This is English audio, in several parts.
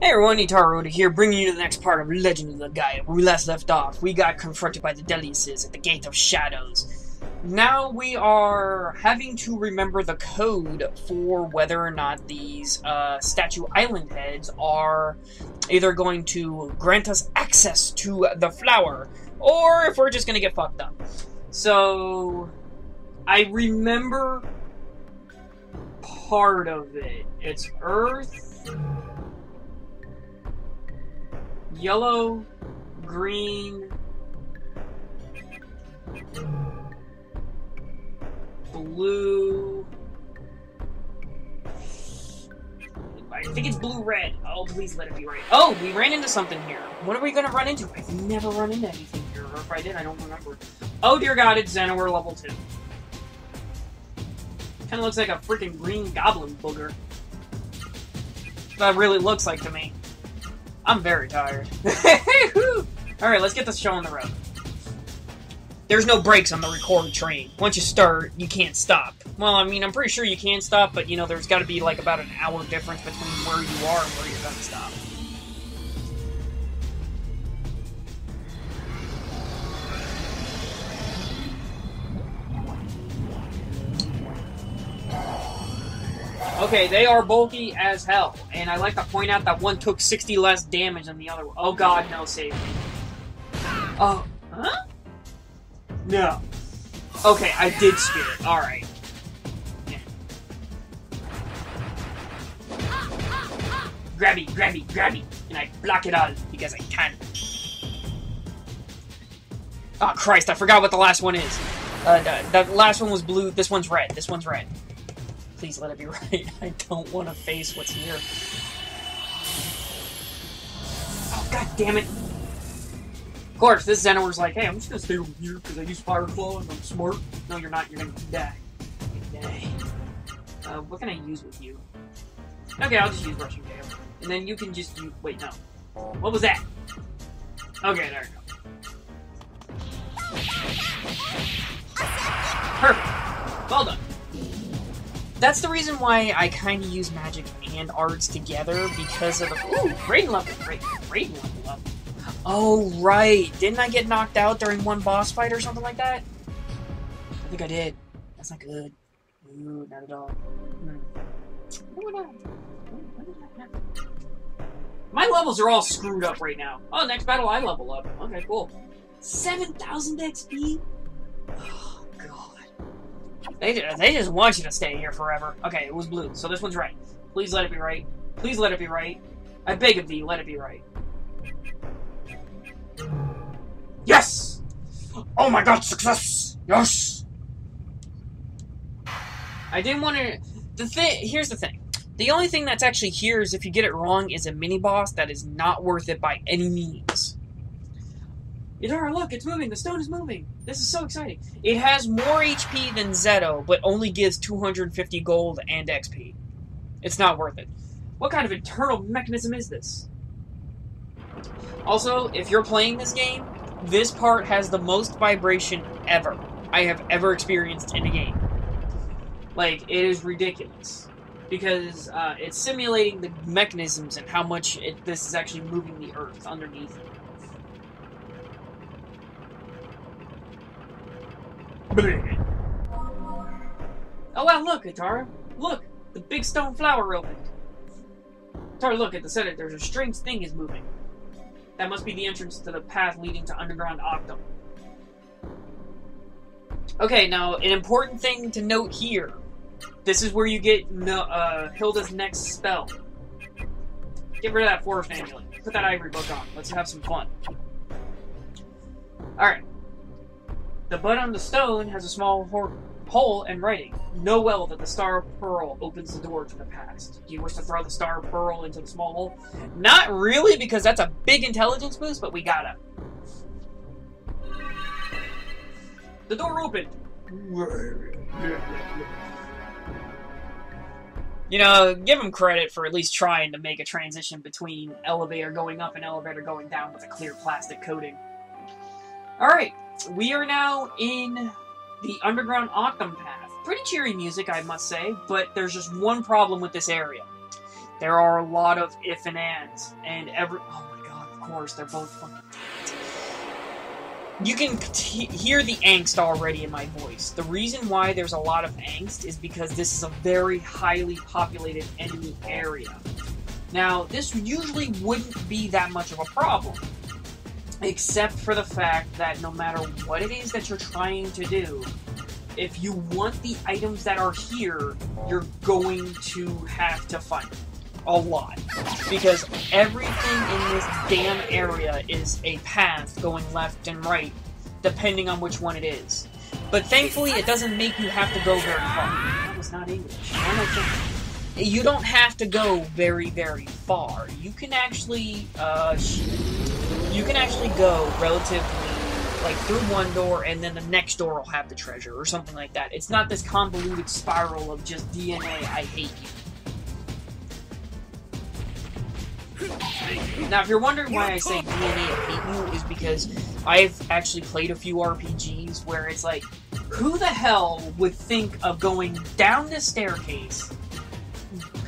Hey everyone, Ittarra here, bringing you to the next part of Legend of Legaia, where we last left off. We got confronted by the Deliuses at the Gate of Shadows. Now we are having to remember the code for whether or not these uh, Statue Island heads are either going to grant us access to the flower, or if we're just gonna get fucked up. So, I remember part of it. It's Earth yellow, green, blue. I think it's blue red. Oh, please let it be right. Oh, we ran into something here. What are we gonna run into? I've never run into anything here, or if I did, I don't remember. Oh dear God, it's Xenowar level two. Kind of looks like a freaking green goblin booger. That really looks like to me. I'm very tired. Alright, let's get this show on the road. There's no brakes on the record train. Once you start, you can't stop. Well, I mean, I'm pretty sure you can stop, but you know, there's got to be like about an hour difference between where you are and where you're to stop. Okay, they are bulky as hell, and I like to point out that one took 60 less damage than the other one. Oh god, no, save me. Oh, huh? No. Okay, I did spirit. Alright. Yeah. Grabby, grabby, grabby. And I block it all because I can. Oh, Christ, I forgot what the last one is. Uh, the, the last one was blue, this one's red, this one's red. Please let it be right. I don't want to face what's here. Oh, god damn it. Of course, this Xenowar's like, hey, I'm just gonna stay over here because I use Fire Claw and I'm smart. No, you're not. You're gonna die. Die. Uh, what can I use with you? Okay, I'll just use Rushing Gale. And then you can just use... Wait, no. What was that? Okay, there we go. Perfect. Well done. That's the reason why I kind of use magic and arts together because of the ooh raid level, raid, raid level up. Oh right, didn't I get knocked out during one boss fight or something like that? I think I did. That's not good. Ooh, not at all. Hmm. My levels are all screwed up right now. Oh, next battle I level up. Okay, cool. 7,000 XP? Oh, God. They, they just want you to stay here forever. Okay, it was blue, so this one's right. Please let it be right. Please let it be right. I beg of thee, let it be right. Yes! Oh my god, success! Yes! I didn't want to... The thing... Here's the thing. The only thing that's actually here is if you get it wrong is a mini-boss that is not worth it by any means. Ittarra, look, it's moving. The stone is moving. This is so exciting. It has more HP than Zeto, but only gives 250 gold and XP. It's not worth it. What kind of internal mechanism is this? Also, if you're playing this game, this part has the most vibration ever I have ever experienced in a game. Like, it is ridiculous. Because uh, it's simulating the mechanisms and how much it, this is actually moving the earth underneath it. Oh wow, look, Ittarra. Look, the big stone flower opened. Ittarra, look at the center. There's a strange thing is moving. That must be the entrance to the path leading to underground Octam. Okay, now an important thing to note here. This is where you get no, uh, Hilda's next spell. Get rid of that forest amulet. Put that ivory book on. Let's have some fun. Alright. The bud on the stone has a small hole and writing. Know well that the star pearl opens the door to the past. Do you wish to throw the star pearl into the small hole? Not really, because that's a big intelligence boost, but we gotta. The door opened. You know, give him credit for at least trying to make a transition between elevator going up and elevator going down with a clear plastic coating. Alright, we are now in the underground Octam path. Pretty cheery music, I must say, but there's just one problem with this area. There are a lot of if and ands, and every. Oh my god! Of course, they're both fucking. You can hear the angst already in my voice. The reason why there's a lot of angst is because this is a very highly populated enemy area. Now, this usually wouldn't be that much of a problem, except for the fact that no matter what it is that you're trying to do, if you want the items that are here, you're going to have to fight a lot. Because everything in this damn area is a path going left and right, depending on which one it is. But thankfully, it doesn't make you have to go very far. That was not English. You don't have to go very, very far. You can actually, uh, you can actually go relatively like through one door and then the next door will have the treasure or something like that. It's not this convoluted spiral of just DNA, I hate you. Now, if you're wondering why I say DNA, I hate you, is because I've actually played a few RPGs where it's like, who the hell would think of going down this staircase,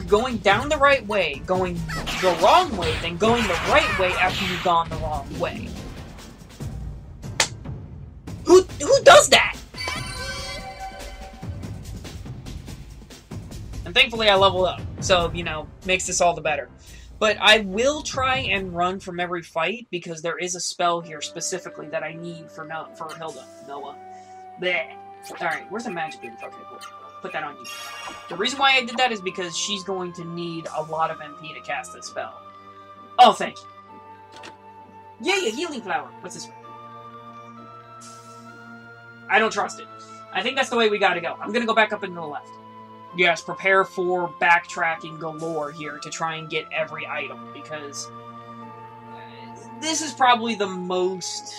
going down the right way, going the wrong way, then going the right way after you've gone the wrong way? Who who does that? And thankfully I leveled up, so, you know, makes this all the better. But I will try and run from every fight, because there is a spell here specifically that I need for no for Hilda. Noah. Bleh. Alright, where's the magic? Okay, cool. Put that on you. The reason why I did that is because she's going to need a lot of MP to cast this spell. Oh, thank you. Yeah, yeah, healing flower. What's this one? I don't trust it. I think that's the way we gotta go. I'm gonna go back up into the left. Yes, prepare for backtracking galore here to try and get every item, because uh, this is probably the most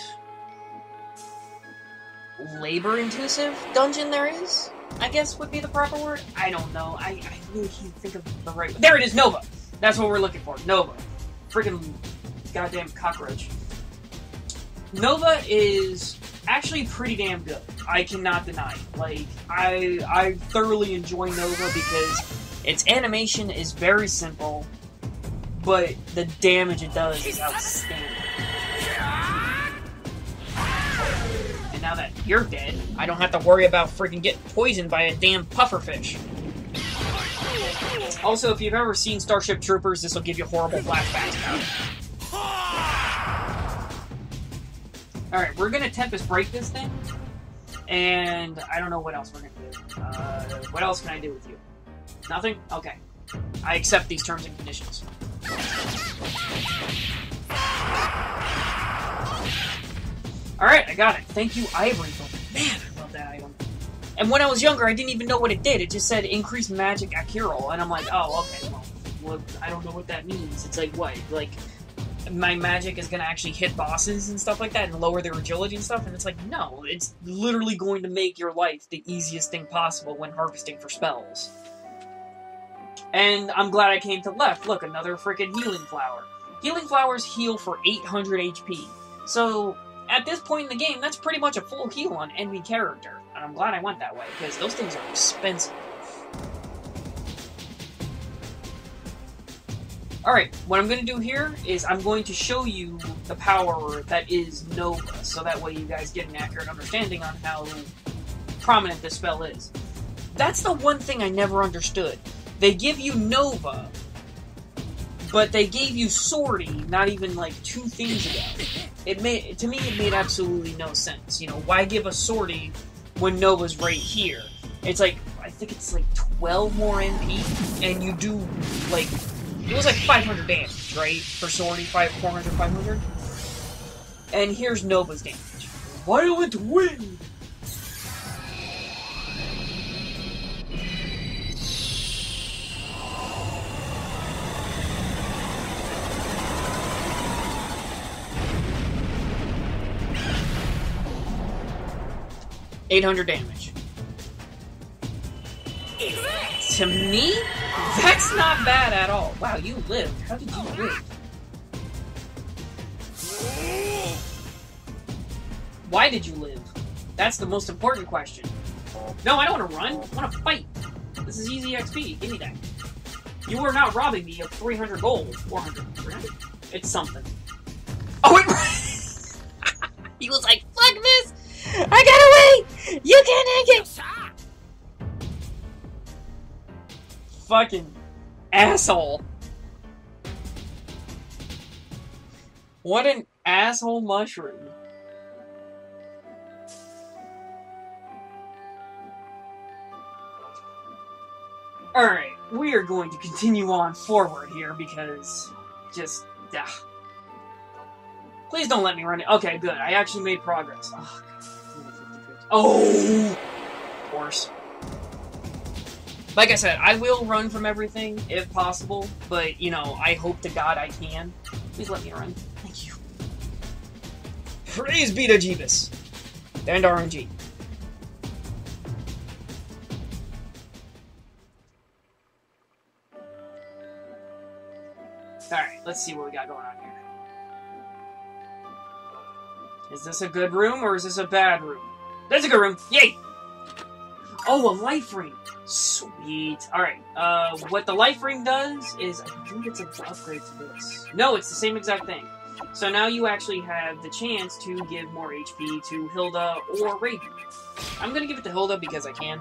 labor-intensive dungeon there is, I guess would be the proper word. I don't know. I, I really can't think of the right... There it is, Nova! That's what we're looking for, Nova. Freaking goddamn cockroach. Nova is actually pretty damn good. I cannot deny. It. Like I I thoroughly enjoy Nova because its animation is very simple, but the damage it does is outstanding. You're dead, I don't have to worry about freaking getting poisoned by a damn pufferfish. Also, if you've ever seen Starship Troopers, this will give you horrible flashbacks Alright, we're gonna Tempest break this thing. And I don't know what else we're gonna do. Uh, what else can I do with you? Nothing? Okay. I accept these terms and conditions. Alright, I got it. Thank you, Ivory. Man, I love that item. And when I was younger, I didn't even know what it did. It just said increase magic Hero. And I'm like, oh, okay, well, well, I don't know what that means. It's like, what? Like, my magic is going to actually hit bosses and stuff like that and lower their agility and stuff. And it's like, no, it's literally going to make your life the easiest thing possible when harvesting for spells. And I'm glad I came to left. Look, another freaking healing flower. Healing flowers heal for 800 HP. So, at this point in the game, that's pretty much a full heal on enemy character. And I'm glad I went that way, because those things are expensive. Alright, what I'm going to do here is I'm going to show you the power that is Nova, so that way you guys get an accurate understanding on how prominent this spell is. That's the one thing I never understood. They give you Nova, but they gave you Swordie not even like two things ago. It made to me it made absolutely no sense. You know, why give a Swordie when Nova's right here? It's like I think it's like 12 more MP, and you do like it was like 500 damage, right? For Swordie, 5, 400, 500. And here's Nova's damage. Violent Wind! Eight hundred damage. To me, that's not bad at all. Wow, you lived. How did you live? Why did you live? That's the most important question. No, I don't want to run. I want to fight. This is easy XP. Give me that. You are not robbing me of 300 gold. 400. 300? It's something. Oh, it... he was like, fuck this! I gotta wait! You can't take it! Fucking asshole. What an asshole mushroom. Alright, we are going to continue on forward here because just. Yeah. Please don't let me run it. Okay, good. I actually made progress. Oh, oh! Of course. Like I said, I will run from everything if possible, but, you know, I hope to God I can. Please let me run. Thank you. Praise be to Jeebus. And RNG. Alright, let's see what we got going on here. Is this a good room or is this a bad room? That's a good room! Yay! Oh, a life ring! Sweet. Alright, uh, what the life ring does is, I think it's an upgrade to this. No, it's the same exact thing. So now you actually have the chance to give more HP to Hilda or Raven. I'm gonna give it to Hilda because I can.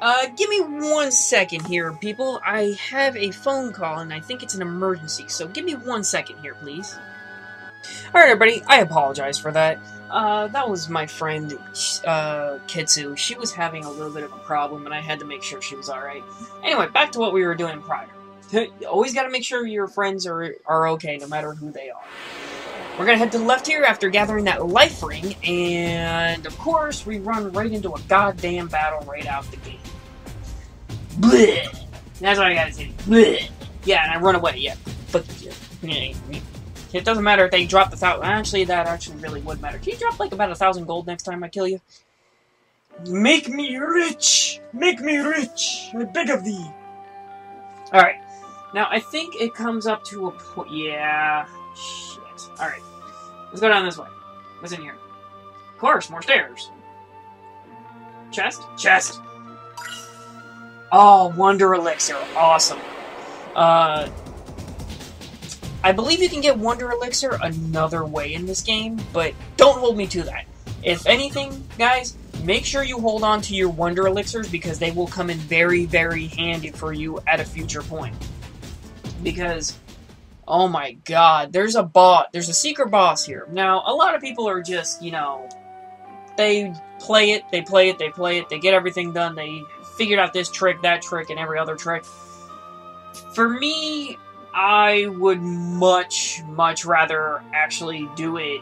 Uh, give me one second here, people. I have a phone call, and I think it's an emergency, so give me one second here, please. Alright, everybody, I apologize for that. Uh, that was my friend, uh, Kitsu. She was having a little bit of a problem, and I had to make sure she was alright. Anyway, back to what we were doing prior. Always gotta make sure your friends are, are okay, no matter who they are. We're gonna head to the left here after gathering that life ring, and of course, we run right into a goddamn battle right out the gate. Bleh. That's what I gotta say. Bleh. Yeah, and I run away, yeah. Fuck you. It doesn't matter if they drop the thousand. Actually, that actually really would matter. Can you drop like about a thousand gold next time I kill you? Make me rich! Make me rich! I beg of thee! Alright. Now, I think it comes up to a point. Yeah. Shit. Alright. Let's go down this way. What's in here? Of course, more stairs. Chest? Chest! Oh, Wonder Elixir. Awesome. Uh, I believe you can get Wonder Elixir another way in this game, but don't hold me to that. If anything, guys, make sure you hold on to your Wonder Elixirs because they will come in very, very handy for you at a future point. Because, oh my god, there's a boss, there's a secret boss here. Now, a lot of people are just, you know, they play it, they play it, they play it, they get everything done, they figured out this trick, that trick, and every other trick. For me, I would much, much rather actually do it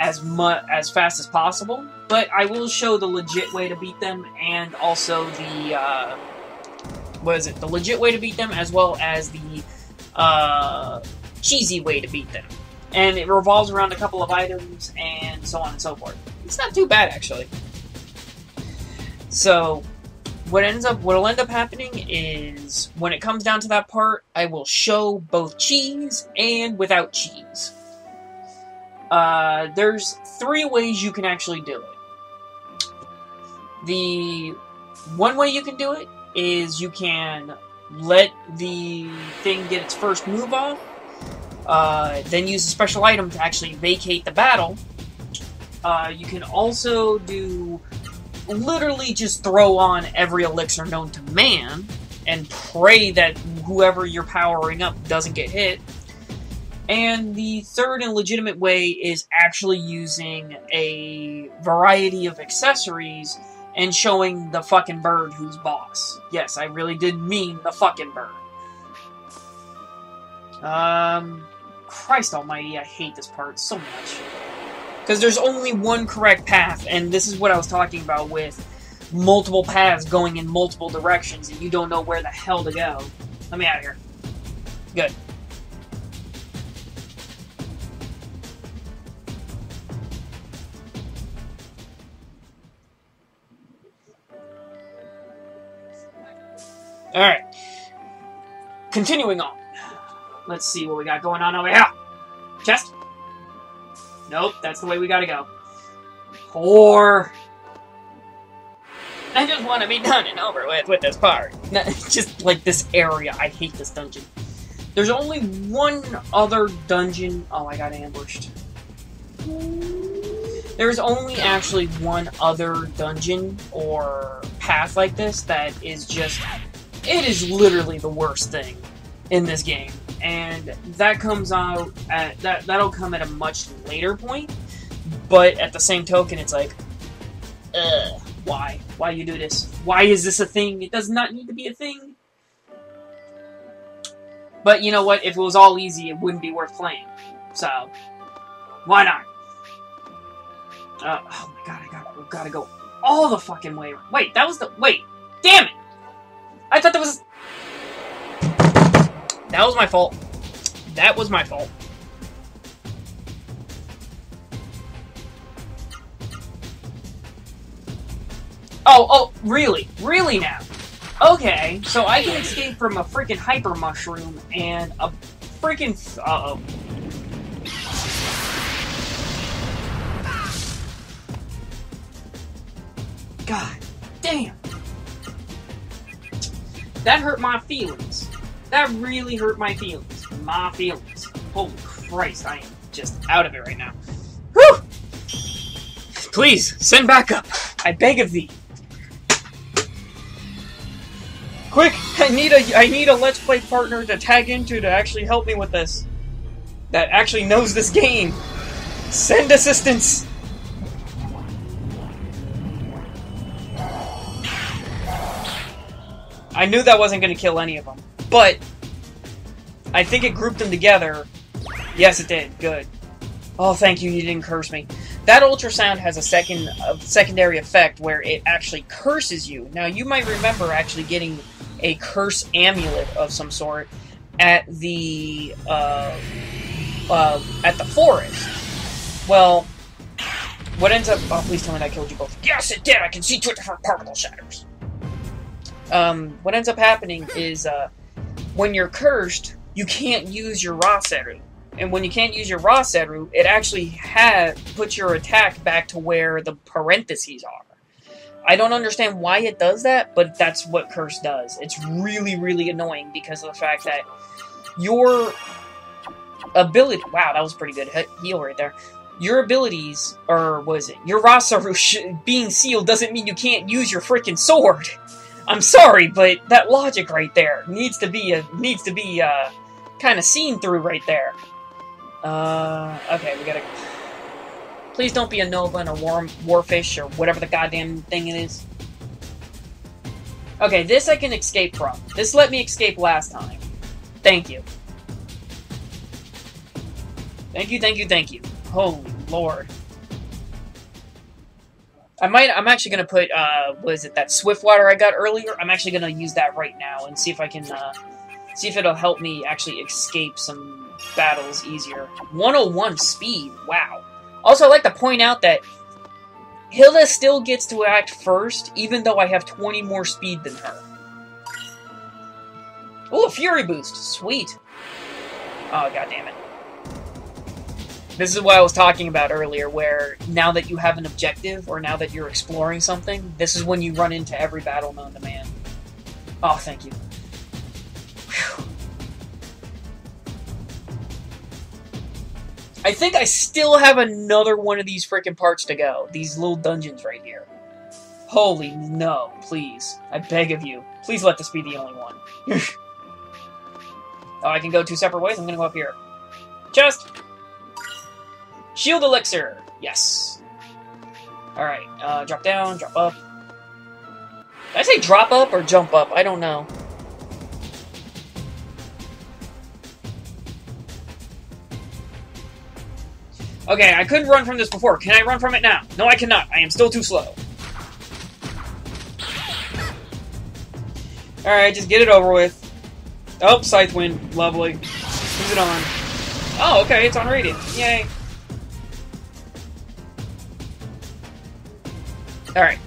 as much as fast as possible. But I will show the legit way to beat them, and also the uh, what is it? The legit way to beat them, as well as the uh, cheesy way to beat them. And it revolves around a couple of items, and so on and so forth. It's not too bad, actually. So, what ends up what'll end up happening is when it comes down to that part, I will show both cheese and without cheese. Uh, there's three ways you can actually do it. The one way you can do it is you can let the thing get its first move off, uh, then use a special item to actually vacate the battle. Uh, you can also do literally just throw on every elixir known to man and pray that whoever you're powering up doesn't get hit. And the third and legitimate way is actually using a variety of accessories and showing the fucking bird who's boss. Yes, I really did mean the fucking bird. Um, Christ almighty, I hate this part so much. Because there's only one correct path, and this is what I was talking about with multiple paths going in multiple directions, and you don't know where the hell to go. Let me out of here. Good. Alright. Continuing on. Let's see what we got going on over here. Chest. Nope, that's the way we gotta go. Four. I just want to be done and over with with this part. just like this area. I hate this dungeon. There's only one other dungeon. Oh, I got ambushed. There's only actually one other dungeon or path like this that is just. It is literally the worst thing in this game. And that comes out at. That, that'll come at a much later point. But at the same token, it's like. Ugh. Why? Why you do this? Why is this a thing? It does not need to be a thing. But you know what? If it was all easy, it wouldn't be worth playing. So, why not? Uh, oh my god, I gotta, gotta go all the fucking way. Wait, that was the. Wait! Damn it! I thought that was. That was my fault. That was my fault. Oh, oh, really? Really now? Okay, so I can escape from a freaking hyper mushroom and a freaking. Uh oh. God damn. That hurt my feelings. That really hurt my feelings. My feelings. Holy Christ, I am just out of it right now. Whew! Please, send backup. I beg of thee. Quick! I need a I need a Let's Play partner to tag into to actually help me with this. That actually knows this game. Send assistance! I knew that wasn't going to kill any of them. But, I think it grouped them together. Yes, it did. Good. Oh, thank you, you didn't curse me. That ultrasound has a second a secondary effect where it actually curses you. Now, you might remember actually getting a curse amulet of some sort at the uh, uh, at the forest. Well, what ends up? Oh, please tell me that killed you both. Yes, it did. I can see two different particle shatters. Um, what ends up happening is uh, when you're cursed, you can't use your Raseru. And when you can't use your Raseru, it actually has puts your attack back to where the parentheses are. I don't understand why it does that, but that's what Curse does. It's really, really annoying because of the fact that your ability. Wow, that was pretty good heal right there. Your abilities, or was it your Ra-Seru being sealed doesn't mean you can't use your freaking sword. I'm sorry, but that logic right there needs to be a needs to be uh, kind of seen through right there. Uh, okay, we gotta Please don't be a Nova and a war Warfish or whatever the goddamn thing it is. Okay, this I can escape from. This let me escape last time. Thank you. Thank you, thank you, thank you. Holy lord. I might, I'm actually gonna put, uh, was it that Swiftwater I got earlier? I'm actually gonna use that right now and see if I can, uh, see if it'll help me actually escape some battles easier. 101 speed, wow. Also, I'd like to point out that Hilda still gets to act first, even though I have 20 more speed than her. Oh, a Fury Boost. Sweet. Oh, god damn it. This is what I was talking about earlier, where now that you have an objective, or now that you're exploring something, this is when you run into every battle known to man. Oh, thank you. Whew. I think I still have another one of these freaking parts to go. These little dungeons right here. Holy no, please. I beg of you. Please let this be the only one. oh, I can go two separate ways? I'm gonna go up here. Just! Shield Elixir! Yes. Alright, uh, drop down, drop up. Did I say drop up or jump up? I don't know. Okay, I couldn't run from this before. Can I run from it now? No, I cannot. I am still too slow. Alright, just get it over with. Oh, Scythe Wind. Lovely. Who's it on? Oh, okay, it's on Radiant. Yay. All right.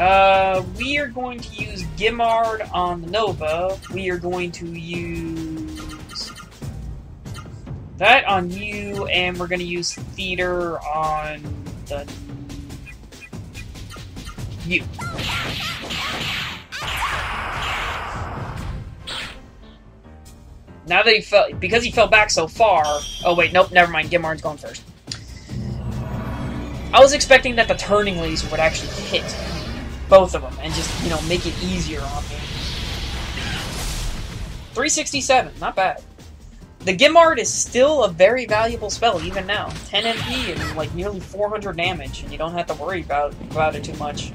Uh, we are going to use Gimard on the Nova. We are going to use that on you, and we're going to use Theeder on the you. Now that he fell, because he fell back so far. Oh wait, nope, never mind. Gimard's going first. I was expecting that the turning laser would actually hit both of them and just, you know, make it easier on me. 367, not bad. The Gimard is still a very valuable spell, even now. 10 MP and like nearly 400 damage, and you don't have to worry about, about it too much.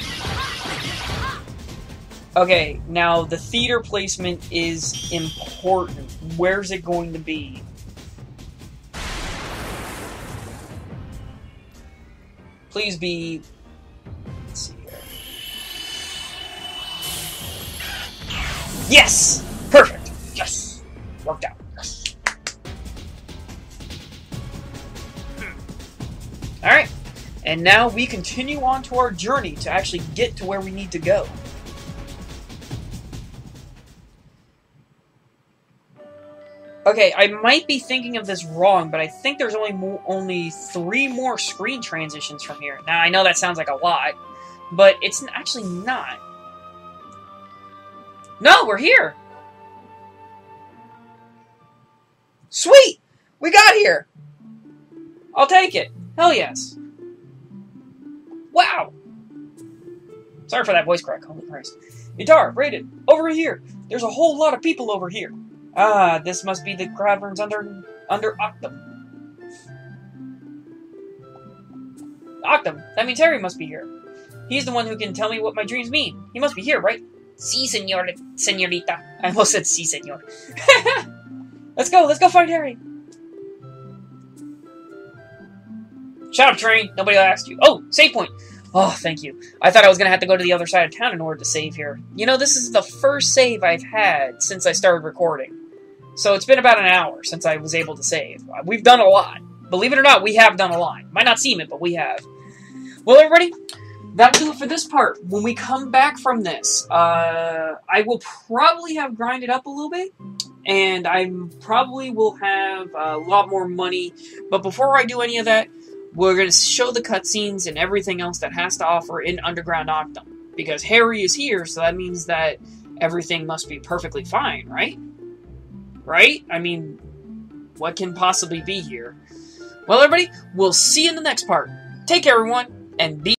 Okay, now the Theeder placement is important. Where's it going to be? Please be... Let's see here. Yes! Perfect! Yes! Worked out. Yes. Alright. And now we continue on to our journey to actually get to where we need to go. Okay, I might be thinking of this wrong, but I think there's only mo only three more screen transitions from here. Now, I know that sounds like a lot, but it's actually not. No, we're here! Sweet! We got here! I'll take it. Hell yes. Wow! Sorry for that voice crack, holy Christ. Guitar, rated, over here! There's a whole lot of people over here. Ah, this must be the caverns under under Octam. Octam, that means Harry must be here. He's the one who can tell me what my dreams mean. He must be here, right? Si, senor, senorita. I almost said si, senor. let's go, let's go find Harry. Shut up, train. Nobody asked you. Oh, save point. Oh, thank you. I thought I was going to have to go to the other side of town in order to save here. You know, this is the first save I've had since I started recording. So it's been about an hour since I was able to save. We've done a lot. Believe it or not, we have done a lot. Might not seem it, but we have. Well, everybody, that'll do it for this part. When we come back from this, uh, I will probably have grinded up a little bit, and I probably will have a lot more money. But before I do any of that, we're going to show the cutscenes and everything else that has to offer in Underground Octam. Because Harry is here, so that means that everything must be perfectly fine, right? Right? I mean, what can possibly be here? Well, everybody, we'll see you in the next part. Take care, everyone, and be